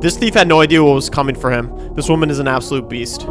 This thief had no idea what was coming for him. This woman is an absolute beast.